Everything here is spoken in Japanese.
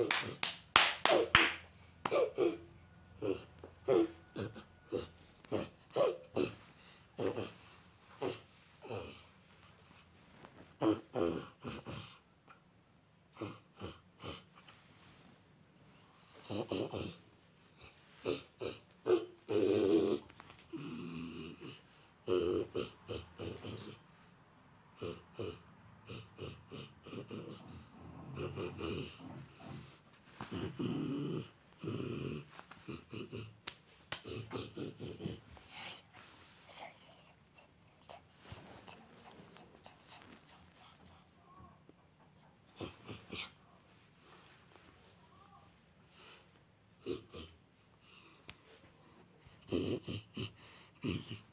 Mm-hmm. Mm-hmm.